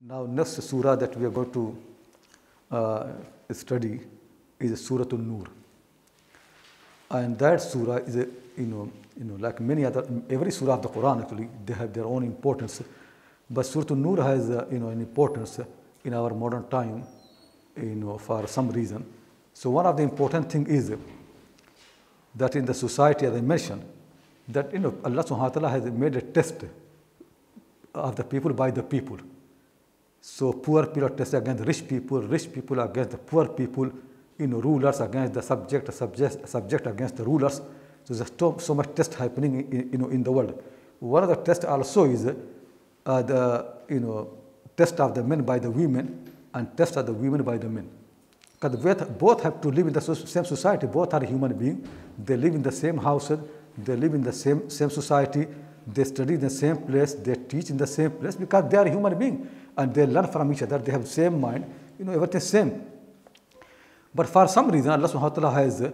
Now, next surah that we are going to uh, study is Surah An-Nur. And that surah is, a, you know, you know, like many other, every surah of the Quran actually, they have their own importance. But Surah An-Nur has, uh, you know, an importance in our modern time, you know, for some reason. So one of the important thing is that in the society, as I mentioned, that, you know, Allah subhanahu wa ta'ala has made a test of the people by the people. So poor people are tested against rich people, rich people against the poor people, you know, rulers against the subject, subject, subject against the rulers. So there's so, much test happening, in, you know, in the world. One of the tests also is uh, the, you know, test of the men by the women and test of the women by the men. Because both have to live in the same society. Both are human beings. They live in the same houses. They live in the same, same society. They study in the same place. They teach in the same place because they are human beings and they learn from each other. They have the same mind. You know, everything same. But for some reason, Allah subhanahu wa ta'ala has,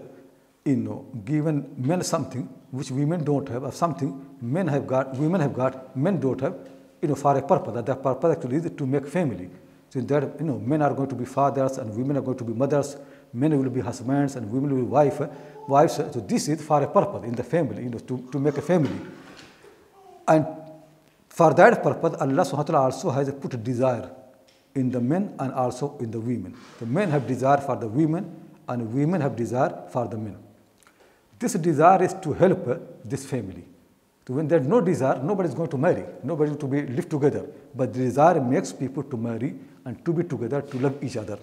you know, given men something which women don't have, or something men have got, women have got, men don't have, you know, for a purpose. That purpose actually is to make family. So that, you know, men are going to be fathers and women are going to be mothers. Men will be husbands and women will be wife, wives. So this is for a purpose in the family, you know, to, to make a family. And for that purpose, Allah ta'ala also has put desire in the men and also in the women. The men have desire for the women and women have desire for the men. This desire is to help this family. So when there's no desire, nobody is going to marry, nobody is going to be live together. But the desire makes people to marry and to be together, to love each other.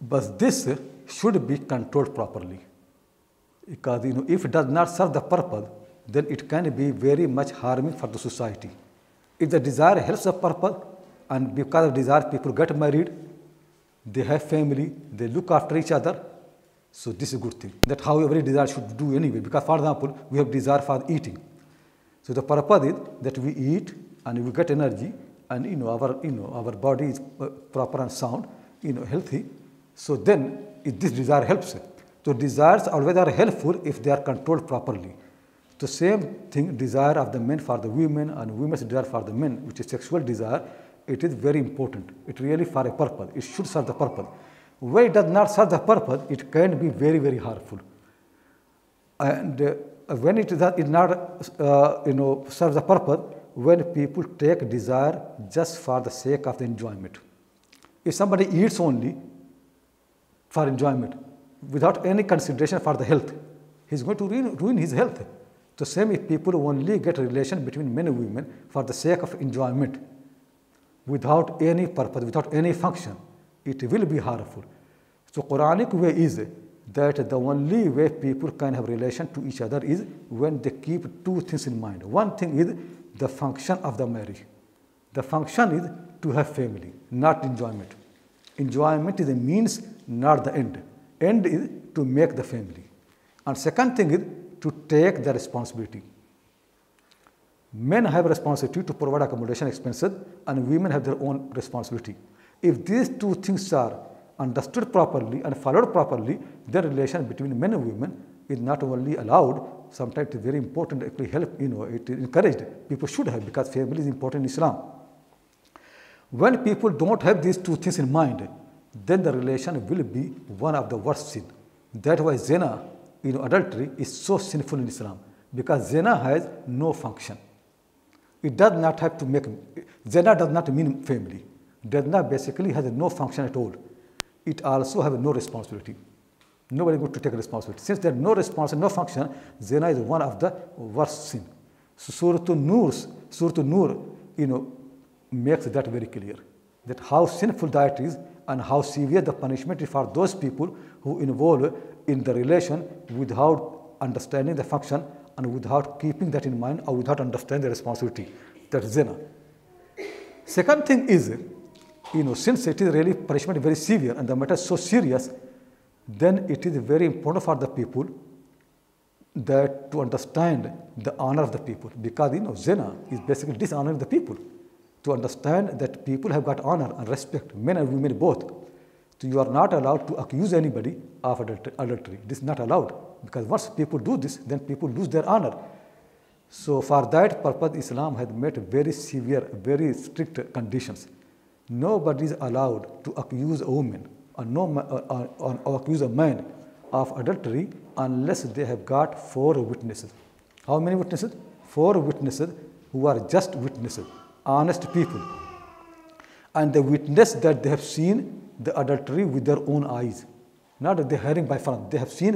But this should be controlled properly. Because you know, if it does not serve the purpose, then it can be very much harming for the society. If the desire helps the purpose, and because of desire people get married, they have family, they look after each other, so this is a good thing. That how every desire should do anyway. Because for example, we have desire for eating. So the purpose is that we eat and we get energy, and you know our you know our body is uh, proper and sound, you know healthy. So then if this desire helps. So desires always are helpful if they are controlled properly. The same thing, desire of the men for the women and women's desire for the men, which is sexual desire, it is very important. It really for a purpose. It should serve the purpose. Where it does not serve the purpose, it can be very, very harmful. And uh, when it does not, uh, you know, serve the purpose, when people take desire just for the sake of the enjoyment. If somebody eats only for enjoyment, without any consideration for the health, he is going to ruin, ruin his health. The same if people only get relation between men and women for the sake of enjoyment, without any purpose, without any function, it will be harmful. So Quranic way is that the only way people can have relation to each other is when they keep two things in mind. One thing is the function of the marriage. The function is to have family, not enjoyment. Enjoyment is a means, not the end. End is to make the family. And second thing is to take the responsibility. Men have responsibility to provide accommodation expenses and women have their own responsibility. If these two things are understood properly and followed properly, the relation between men and women is not only allowed, sometimes it is very important, actually help, you know, it is encouraged. People should have because family is important in Islam. When people don't have these two things in mind, then the relation will be one of the worst sin. That's why zina, you know, adultery is so sinful in Islam because zina has no function. It does not have to make, zina does not mean family. Zina basically has no function at all. It also has no responsibility. Nobody going to take responsibility. Since there is no response, no function, zina is one of the worst sin. So Surah Nur, Surah Nur, you know, makes that very clear. That how sinful that is and how severe the punishment is for those people who involve in the relation without understanding the function and without keeping that in mind or without understanding the responsibility. That's zina. Second thing is, you know, since it is really punishment very severe and the matter is so serious, then it is very important for the people that to understand the honor of the people because you know zina is basically dishonoring the people to understand that people have got honor and respect men and women both so you are not allowed to accuse anybody of adultery this is not allowed because once people do this then people lose their honor So for that purpose, Islam has made very severe, very strict conditions. Nobody is allowed to accuse a woman or, no, or, or, or accuse a man of adultery unless they have got four witnesses. How many witnesses? Four witnesses who are just witnesses, honest people. And the witness that they have seen the adultery with their own eyes. Not that they're hearing by front. They have seen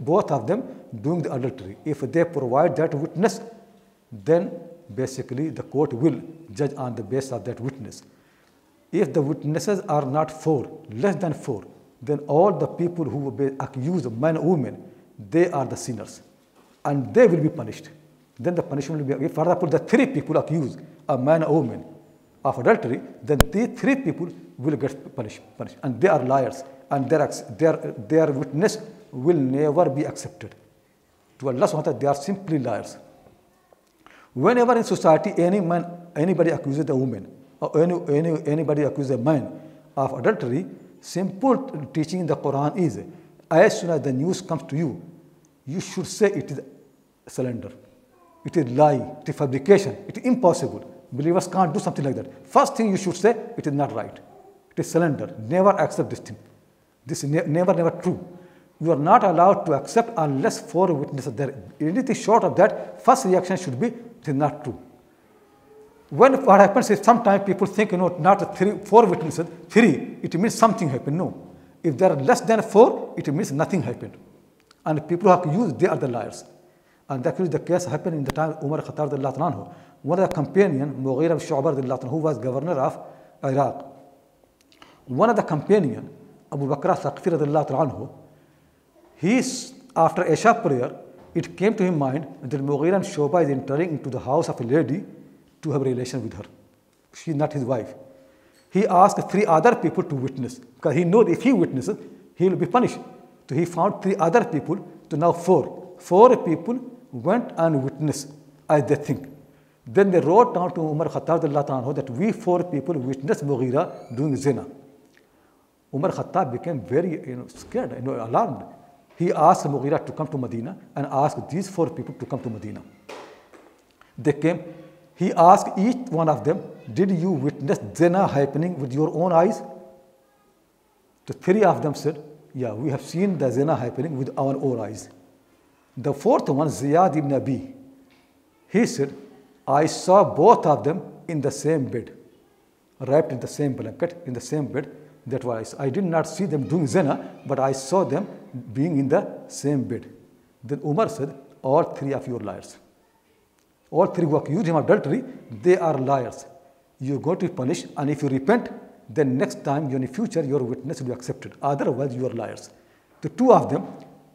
both of them doing the adultery. If they provide that witness, then basically the court will judge on the basis of that witness. If the witnesses are not four, less than four, then all the people who will be accused, men or women, they are the sinners. And they will be punished. Then the punishment will be, for the three people accused, a man or woman, of adultery, then these three people will get punished. punished. And they are liars. And their, their, their witness will never be accepted. To Allah subhanahu wa ta'ala, they are simply liars. Whenever in society any man, anybody accuses a woman, or any, any, anybody accuses a man of adultery, simple teaching in the Quran is, as soon as the news comes to you, you should say it is slander, it is lie, it is fabrication, it is impossible. Believers can't do something like that. First thing you should say, it is not right. It is slander. Never accept this thing. This is ne never, never true. You are not allowed to accept unless four witnesses are there. Anything short of that, first reaction should be, it is not true. When what happens is sometimes people think, you know, not three, four witnesses, three, it means something happened. No. If there are less than four, it means nothing happened. And people who have used, they are the liars. And actually the case happened in the time Umar Khattab anhu. One of the companion, Mughira Shu'bar who was governor of Iraq. One of the companion, Abu Bakr Thaqfi anhu, he, after Isha prayer, it came to his mind that Mughira and Shoba is entering into the house of a lady to have a relation with her. She is not his wife. He asked three other people to witness because he knows if he witnesses, he will be punished. So he found three other people to now four. Four people went and witnessed as they think. Then they wrote down to Umar Khattab that we four people witnessed Mughira doing zina. Umar Khattab became very you know, scared, you know, alarmed. He asked Mughira to come to Medina and asked these four people to come to Medina. They came. He asked each one of them, Did you witness zina happening with your own eyes? The three of them said, Yeah, we have seen the zina happening with our own eyes. The fourth one, Ziyad ibn Abi, he said, I saw both of them in the same bed, wrapped in the same blanket, in the same bed. That was, I did not see them doing zina, but I saw them being in the same bed. Then Umar said, All three of you are liars. All three who accused him of adultery, they are liars. You are going to be punished, and if you repent, then next time, in the future, your witness will be accepted. Otherwise, you are liars. The two of them,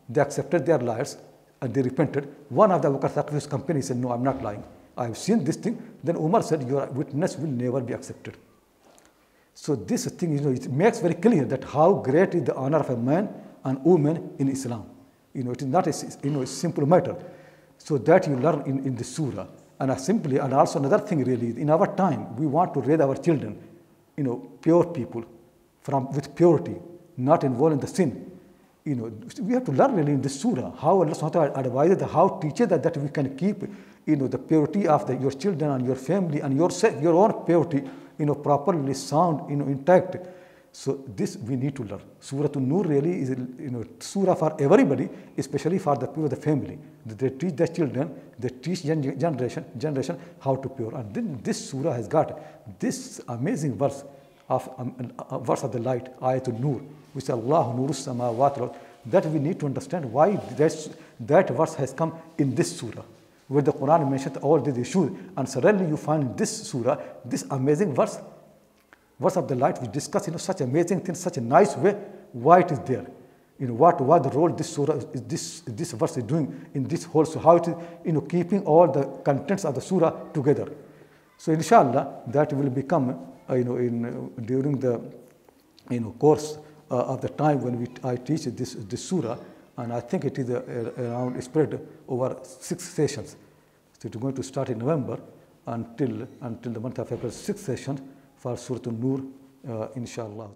they accepted they are liars, and they repented. One of the workers Abu Bakr company said, No, I'm not lying. I have seen this thing. Then Umar said, Your witness will never be accepted. So this thing, you know, it makes very clear that how great is the honor of a man and woman in Islam. You know, it is not a, you know, a simple matter. So that you learn in, in the surah. And simply, and also another thing really, in our time, we want to raise our children, you know, pure people, from with purity, not involved in the sin. You know, we have to learn really in the surah how Allah subhanahu wa ta'ala advises, how teaches that, that we can keep you know, the purity of the, your children and your family and your, your own purity, you know, properly sound, you know, intact. So this we need to learn. Surah An-Nur really is, you know, surah for everybody, especially for the people of the family. They teach their children, they teach generation, generation how to pure. And then this surah has got this amazing verse of um, uh, verse of the light, Ayatul Nur, which is Allah Nuru Samawat, that we need to understand why that verse has come in this surah where the Quran mentioned all these issues, and suddenly you find this surah, this amazing verse, verse of the light, we discuss you know such amazing things, such a nice way, why it is there. You know, what, what the role this surah is this this verse is doing in this whole so how it is you know keeping all the contents of the surah together. So inshallah that will become you know in uh, during the you know course uh, of the time when we I teach this this surah and I think it is around spread over six sessions. So it's going to start in November until until the month of April, six sessions for Surah Nur, uh, inshallah.